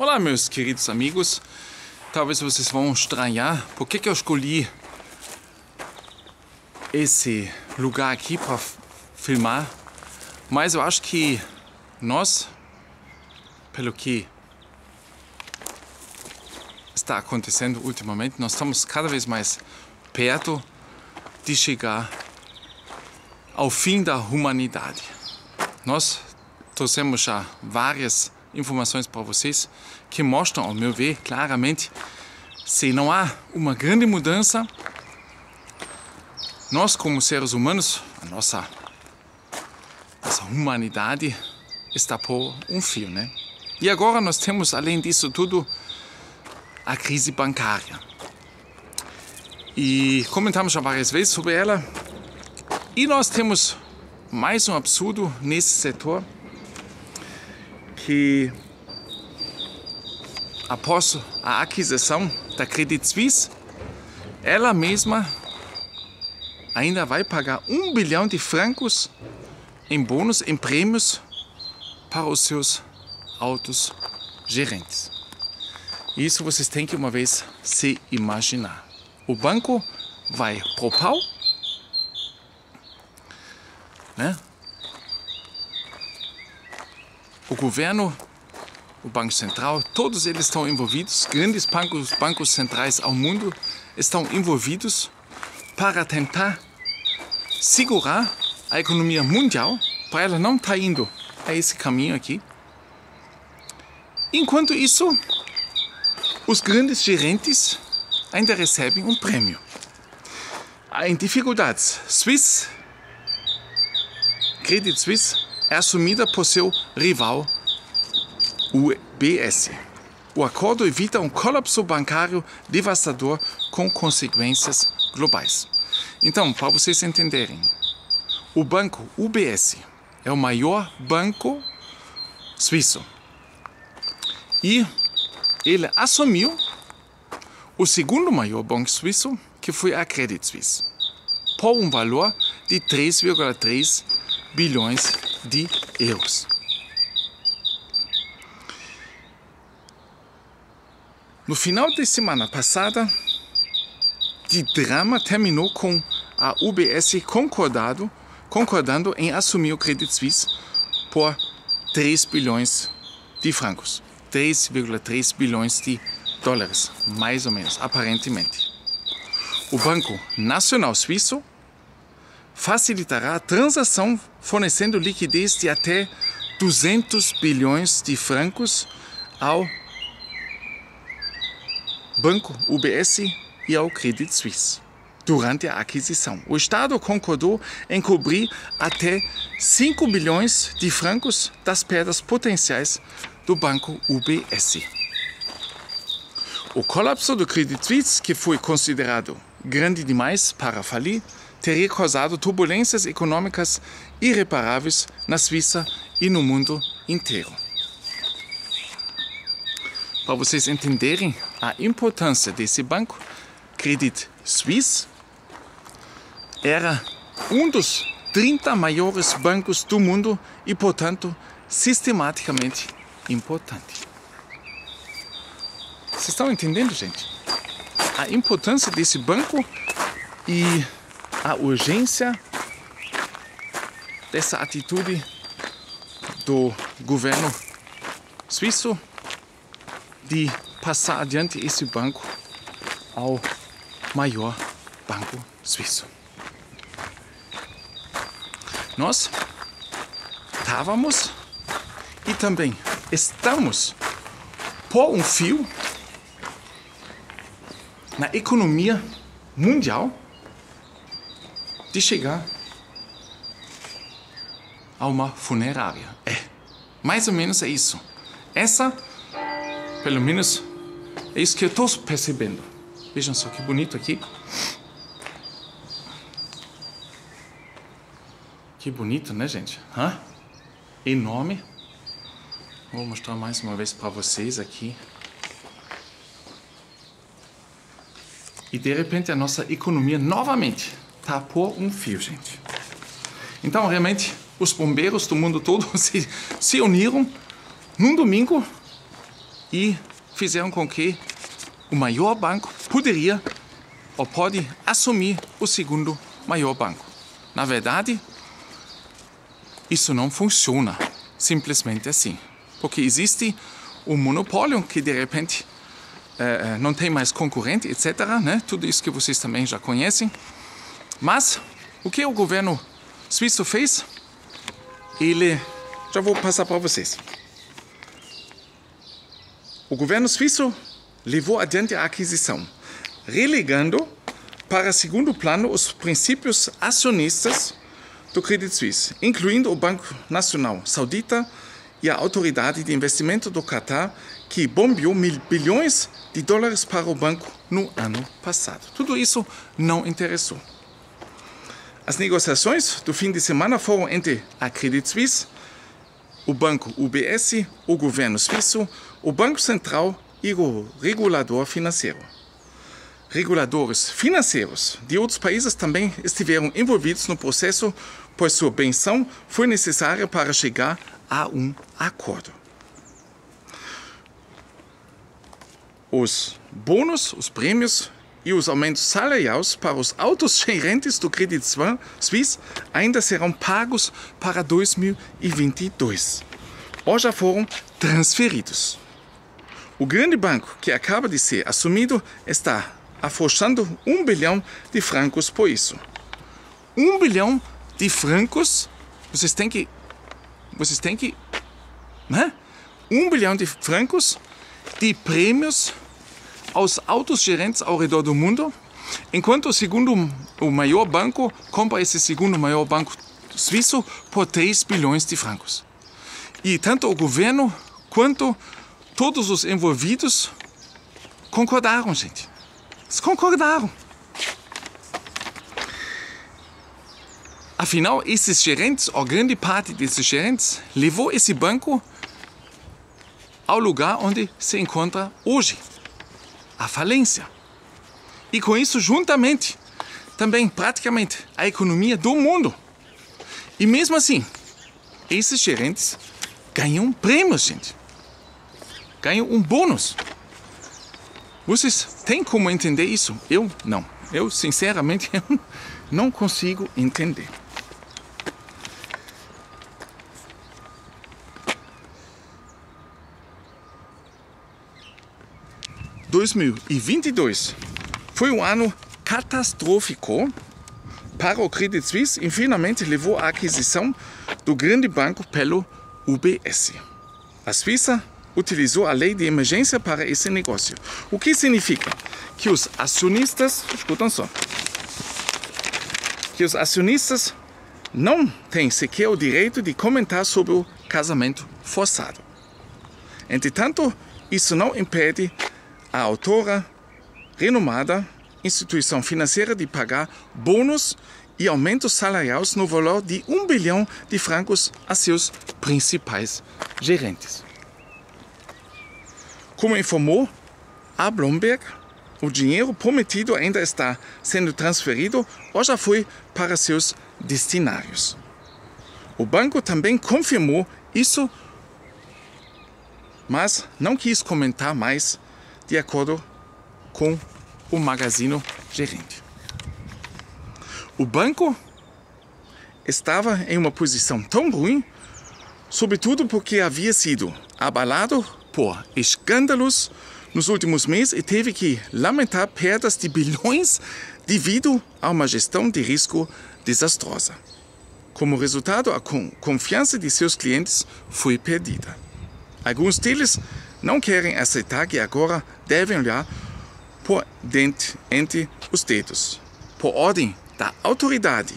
Olá, meus queridos amigos. Talvez vocês vão estranhar por que, eu escolhi esse lugar aqui para filmar, mas eu acho que nós, pelo que está acontecendo ultimamente, nós estamos cada vez mais perto de chegar ao fim da humanidade. Nós trouxemos já várias informações para vocês que mostram, ao meu ver, claramente, se não há uma grande mudança, nós como seres humanos, a nossa, nossa humanidade está por um fio, né? E agora nós temos, além disso tudo, a crise bancária. E comentamos já várias vezes sobre ela. E nós temos mais um absurdo nesse setor que após a aquisição da Credit Suisse, ela mesma ainda vai pagar um bilhão de francos em bônus, em prêmios para os seus altos gerentes. Isso vocês têm que uma vez se imaginar. O banco vai pro pau, né? O governo, o Banco Central, todos eles estão envolvidos, grandes bancos, bancos centrais ao mundo estão envolvidos para tentar segurar a economia mundial, para ela não estar tá indo a esse caminho aqui. Enquanto isso, os grandes gerentes ainda recebem um prêmio. Em dificuldades, Swiss, Credit Suisse é assumida por seu rival, o BS. O acordo evita um colapso bancário devastador com consequências globais. Então, para vocês entenderem, o banco UBS é o maior banco suíço. E ele assumiu o segundo maior banco suíço, que foi a Credit Suisse, por um valor de 3,3 bilhões de euros. No final de semana passada, de drama terminou com a UBS concordado, concordando em assumir o Credit Suisse por 3 bilhões de francos. 3,3 bilhões de dólares, mais ou menos, aparentemente. O Banco Nacional Suíço facilitará a transação fornecendo liquidez de até 200 bilhões de francos ao Banco UBS e ao Credit Suisse. Durante a aquisição, o Estado concordou em cobrir até 5 bilhões de francos das perdas potenciais do banco UBS. O colapso do Credit Suisse, que foi considerado grande demais para falir, teria causado turbulências econômicas irreparáveis na Suíça e no mundo inteiro. Para vocês entenderem a importância desse banco, Credit Suisse era um dos 30 maiores bancos do mundo e, portanto, sistematicamente importante. Vocês estão entendendo, gente? A importância desse banco e a urgência dessa atitude do governo suíço de passar adiante esse banco ao maior banco suíço. Nós estávamos e também estamos por um fio na economia mundial de chegar a uma funerária. É, mais ou menos é isso. Essa, pelo menos, é isso que eu estou percebendo. Vejam só que bonito aqui. Que bonito, né, gente? Hã? Enorme. Vou mostrar mais uma vez para vocês aqui. E de repente a nossa economia novamente está por um fio, gente. Então, realmente, os bombeiros do mundo todo se, se uniram num domingo e fizeram com que o maior banco poderia ou pode assumir o segundo maior banco. Na verdade, isso não funciona simplesmente assim, porque existe um monopólio que de repente eh, não tem mais concorrente, etc. Né? Tudo isso que vocês também já conhecem. Mas o que o governo suíço fez? Ele já vou passar para vocês. O governo suíço levou adiante a aquisição, relegando para segundo plano os princípios acionistas do Credit Suisse, incluindo o Banco Nacional Saudita e a Autoridade de Investimento do Catar, que bombeou mil bilhões de dólares para o banco no ano passado. Tudo isso não interessou. As negociações do fim de semana foram entre a Credit Suisse, o banco UBS, o governo suíço, o Banco Central e o regulador financeiro. Reguladores financeiros de outros países também estiveram envolvidos no processo, pois sua benção foi necessária para chegar a um acordo. Os bônus, os prêmios e os aumentos salariais para os altos gerentes do Credit Suisse ainda serão pagos para 2022. Ou já foram transferidos. O grande banco que acaba de ser assumido está afrouxando um bilhão de francos por isso. Um bilhão de francos, vocês têm que. Vocês têm que. Né? Um bilhão de francos de prêmios aos altos gerentes ao redor do mundo, enquanto o segundo, o maior banco, compra esse segundo maior banco suíço por 3 bilhões de francos. E tanto o governo quanto todos os envolvidos concordaram, gente. Eles concordaram. Afinal, esses gerentes, ou grande parte desses gerentes, levou esse banco ao lugar onde se encontra hoje a falência. E com isso, juntamente, também praticamente a economia do mundo. E mesmo assim, esses gerentes ganham prêmios, gente ganham um bônus. Vocês têm como entender isso? Eu não. Eu, sinceramente, não consigo entender. Dois mil e vinte e dois foi um ano catastrófico para o Credit Suisse e finalmente levou à aquisição do grande banco pelo UBS. A Suíça utilizou a lei de emergência para esse negócio. O que significa que os acionistas, escutam só, que os acionistas não têm sequer o direito de comentar sobre o casamento forçado. Entretanto, isso não impede a autora renomada instituição financeira de pagar bônus e aumentos salariais no valor de um bilhão de francos a seus principais gerentes. Como informou a Bloomberg, o dinheiro prometido ainda está sendo transferido ou já foi para seus destinários. O banco também confirmou isso, mas não quis comentar mais de acordo com o magazine gerente. O banco estava em uma posição tão ruim, sobretudo porque havia sido abalado por escândalos nos últimos meses e teve que lamentar perdas de bilhões devido a uma gestão de risco desastrosa. Como resultado, a confiança de seus clientes foi perdida. Alguns deles não querem aceitar que agora devem olhar por dentro entre os dedos. Por ordem da autoridade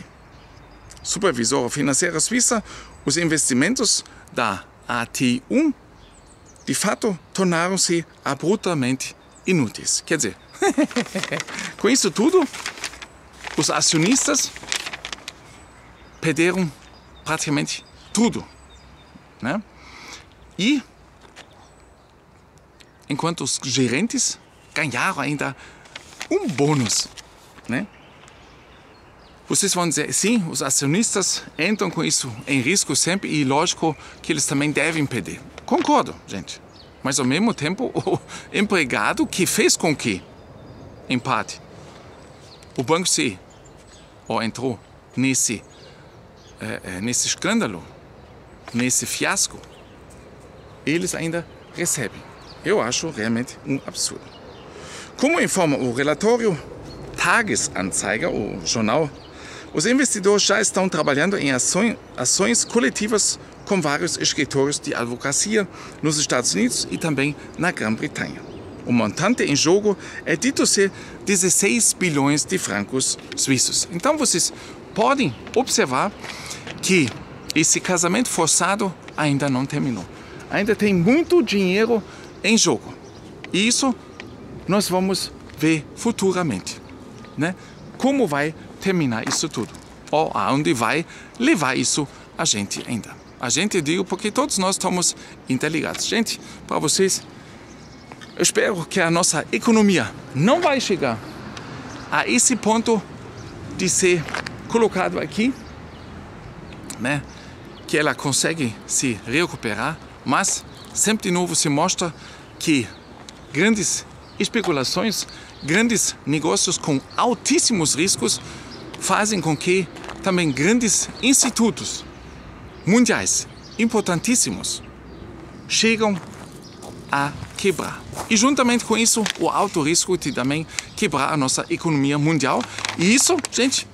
supervisora financeira suíça, os investimentos da AT1 de fato tornaram-se abruptamente inúteis. Quer dizer, com isso tudo, os acionistas perderam praticamente tudo. Né? E, enquanto os gerentes ganharam ainda um bônus. Né? Vocês vão dizer, sim, os acionistas entram com isso em risco sempre e lógico que eles também devem perder. Concordo, gente. mas ao mesmo tempo o empregado que fez com que, em parte, o Banco C ou entrou nesse, é, é, nesse escândalo, nesse fiasco, eles ainda recebem. Eu acho realmente um absurdo. Como informa o relatório Tagesanzeiger, o jornal, os investidores já estão trabalhando em ações, coletivas com vários escritórios de advocacia nos Estados Unidos e também na Grã-Bretanha. O montante em jogo é dito ser 16 bilhões de francos suíços. Então vocês podem observar que esse casamento forçado ainda não terminou. Ainda tem muito dinheiro em jogo. E isso nós vamos ver futuramente, né? Como vai terminar isso tudo? Ou aonde vai levar isso a gente ainda? A gente digo porque todos nós estamos interligados. Gente, para vocês, eu espero que a nossa economia não vai chegar a esse ponto de ser colocado aqui, né? Que ela consegue se recuperar, mas sempre de novo se mostra que grandes especulações, grandes negócios com altíssimos riscos fazem com que também grandes institutos mundiais importantíssimos chegam a quebrar. E juntamente com isso, o alto risco de também quebrar a nossa economia mundial. E isso, gente,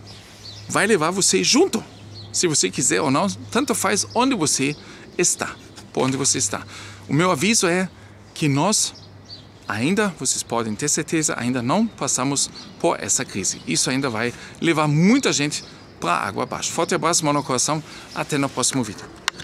vai levar você junto. Se você quiser ou não, tanto faz onde você está, por onde você está. O meu aviso é que nós ainda, vocês podem ter certeza, ainda não passamos por essa crise. Isso ainda vai levar muita gente para a água abaixo. Forte abraço, mão no coração. Até no próximo vídeo.